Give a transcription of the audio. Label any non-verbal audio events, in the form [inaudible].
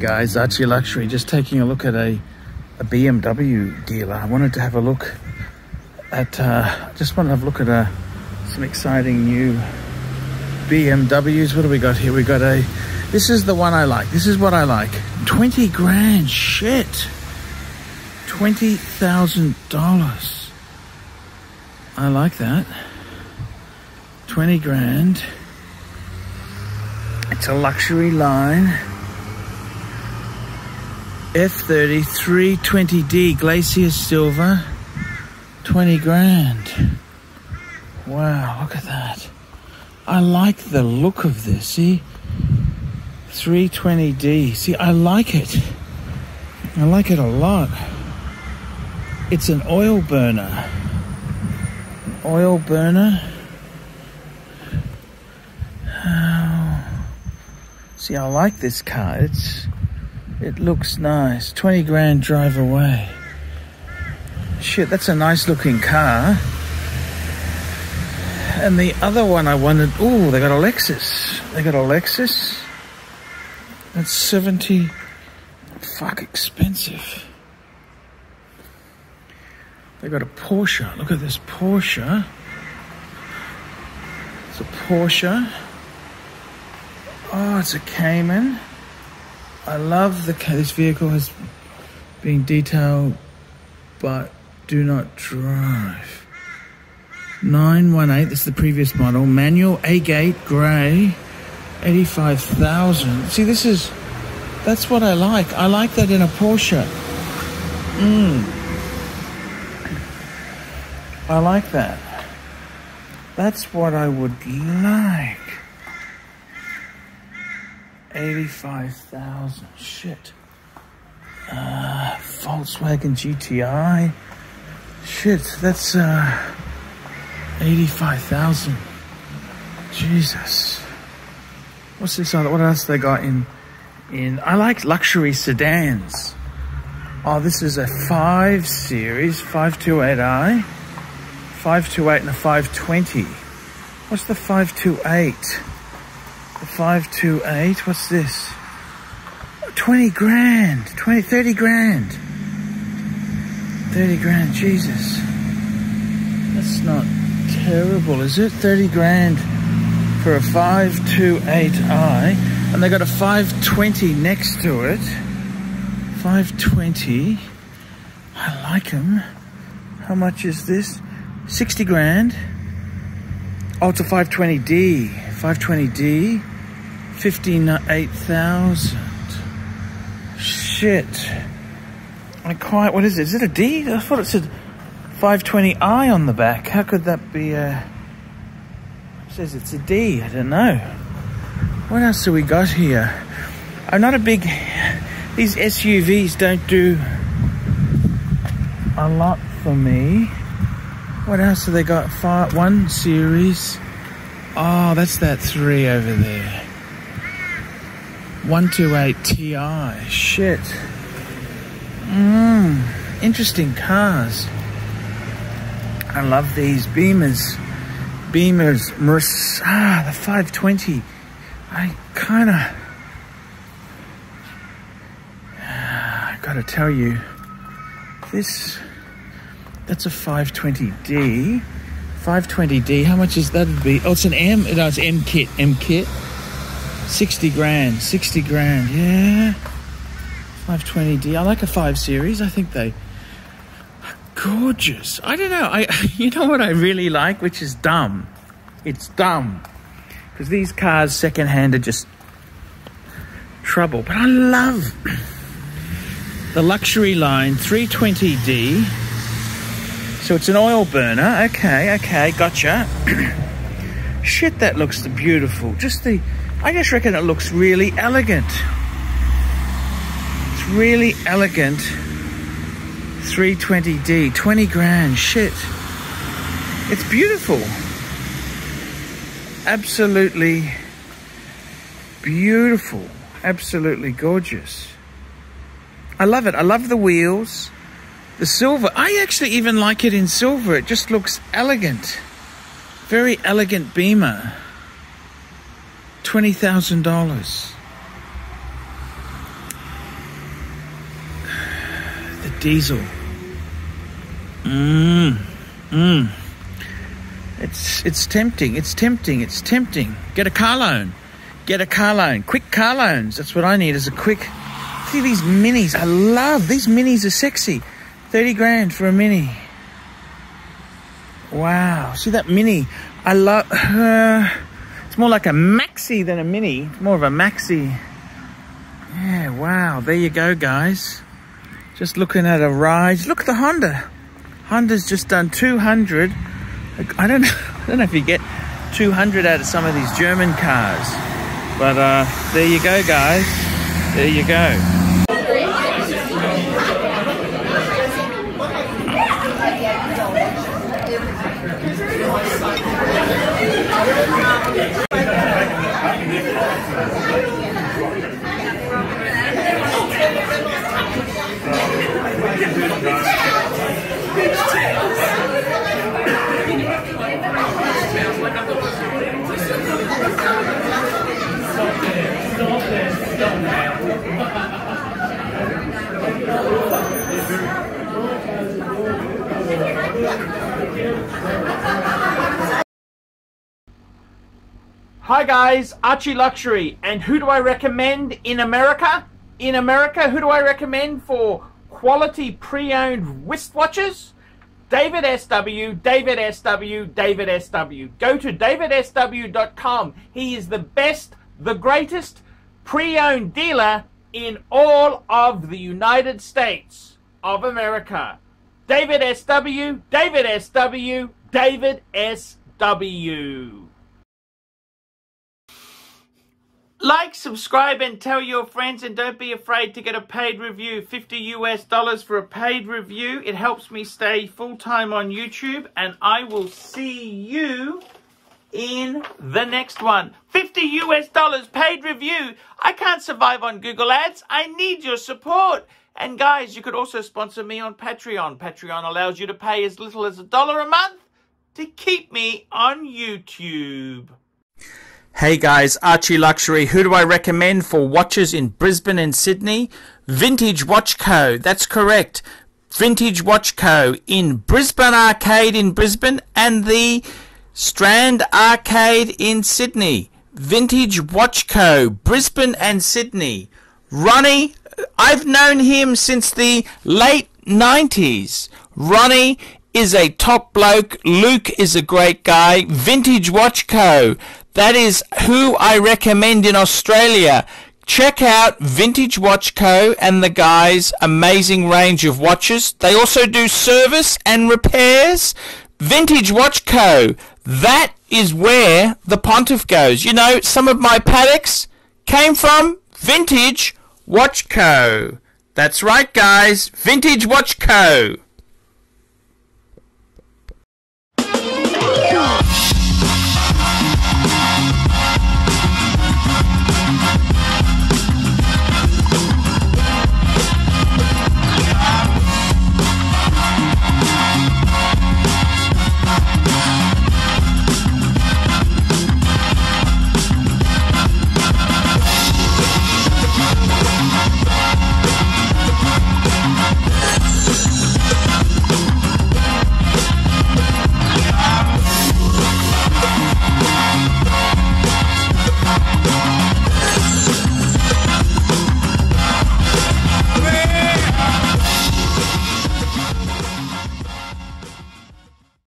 Guys, Archie Luxury, just taking a look at a, a BMW dealer. I wanted to have a look at, uh, just want to have a look at uh, some exciting new BMWs. What do we got here? We got a, this is the one I like. This is what I like. 20 grand, shit. $20,000. I like that. 20 grand. It's a luxury line. F30 320D Glacier Silver. 20 grand. Wow, look at that. I like the look of this. See? 320D. See, I like it. I like it a lot. It's an oil burner. An oil burner. Oh. See, I like this car. It's it looks nice. 20 grand drive away. Shit, that's a nice looking car. And the other one I wanted, oh, they got a Lexus. They got a Lexus. That's 70. Fuck expensive. They got a Porsche. Look at this Porsche. It's a Porsche. Oh, it's a Cayman. I love the this vehicle has been detailed, but do not drive. 918, this is the previous model. Manual A-gate, grey, 85,000. See, this is, that's what I like. I like that in a Porsche. Mmm. I like that. That's what I would like. 85,000. Shit. Uh, Volkswagen GTI. Shit, that's uh, 85,000. Jesus. What's this other? What else they got in? In I like luxury sedans. Oh, this is a 5 Series, 528i. 528 and a 520. What's the 528? The 528, what's this? 20 grand, 20, 30 grand. 30 grand, Jesus. That's not terrible, is it? 30 grand for a 528i. And they got a 520 next to it. 520. I like them. How much is this? 60 grand. Oh, it's a 520D. 520D. 58,000. Uh, Shit. I quite, what is it? Is it a D? I thought it said 520i on the back. How could that be a. It says it's a D. I don't know. What else do we got here? I'm not a big. These SUVs don't do a lot for me. What else have they got? Five, one series. Oh, that's that three over there. 128 Ti. Shit. Mmm. Interesting cars. I love these Beamers. Beamers. Merc- ah, the 520. I kind of. I gotta tell you, this. That's a 520D. 520D. How much is that? Be oh, it's an M. No, it's M kit. M kit. 60 grand. 60 grand. Yeah. 520D. I like a 5 Series. I think they are gorgeous. I don't know. I [laughs] you know what I really like, which is dumb. It's dumb because these cars secondhand are just trouble. But I love [clears throat] the luxury line 320D. So it's an oil burner. Okay, okay, gotcha. [clears throat] Shit, that looks beautiful. Just the, I just reckon it looks really elegant. It's really elegant. 320D, 20 grand. Shit. It's beautiful. Absolutely beautiful. Absolutely gorgeous. I love it. I love the wheels. The silver, I actually even like it in silver. It just looks elegant. Very elegant Beamer. $20,000. The diesel. Mmm. Mmm. It's it's tempting. It's tempting. It's tempting. Get a car loan. Get a car loan. Quick car loans. That's what I need is a quick. See these minis. I love these minis. Are sexy. Thirty grand for a mini. Wow. See that mini. I love. Uh, it's more like a maxi than a mini. More of a maxi. Yeah. Wow. There you go, guys. Just looking at a ride. Look at the Honda. Honda's just done 200. I don't know. [laughs] I don't know if you get 200 out of some of these German cars. But uh, there you go, guys. There you go. Hi guys, Archie Luxury, and who do I recommend in America? In America, who do I recommend for quality pre-owned wristwatches? David SW, David SW, David SW. Go to davidsw.com. He is the best, the greatest pre-owned dealer in all of the United States of America. David SW, David SW, David SW. Like, subscribe, and tell your friends, and don't be afraid to get a paid review. 50 US dollars for a paid review. It helps me stay full time on YouTube, and I will see you in the next one. 50 US dollars paid review. I can't survive on Google Ads. I need your support. And guys, you could also sponsor me on Patreon. Patreon allows you to pay as little as a dollar a month to keep me on YouTube. Hey guys, Archie Luxury. Who do I recommend for watches in Brisbane and Sydney? Vintage Watch Co. That's correct. Vintage Watch Co. in Brisbane Arcade in Brisbane and the Strand Arcade in Sydney. Vintage Watch Co. Brisbane and Sydney. Ronnie, I've known him since the late 90s. Ronnie is a top bloke. Luke is a great guy. Vintage Watch Co. That is who I recommend in Australia. Check out Vintage Watch Co. and the guys' amazing range of watches. They also do service and repairs. Vintage Watch Co. That is where the pontiff goes. You know, some of my Pateks came from Vintage Watch Co. That's right, guys. Vintage Watch Co.